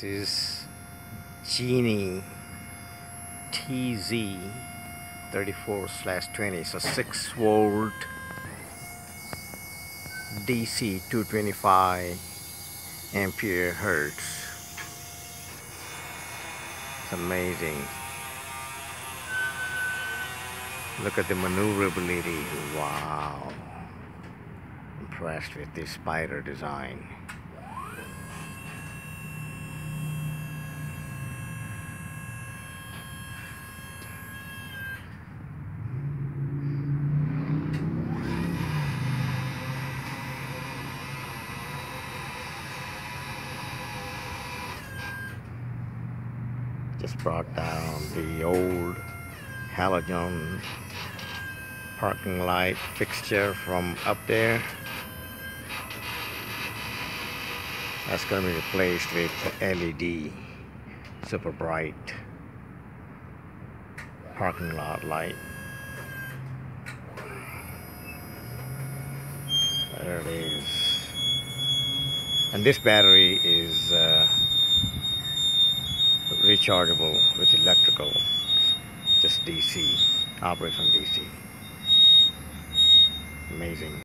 This is Genie TZ 34 slash 20 so 6 volt DC 225 ampere hertz it's amazing. Look at the maneuverability. Wow. Impressed with this spider design just brought down the old halogen parking light fixture from up there. That's going to be replaced with LED super bright parking lot light. There it is. And this battery is uh, rechargeable with electrical. Just DC operates on DC amazing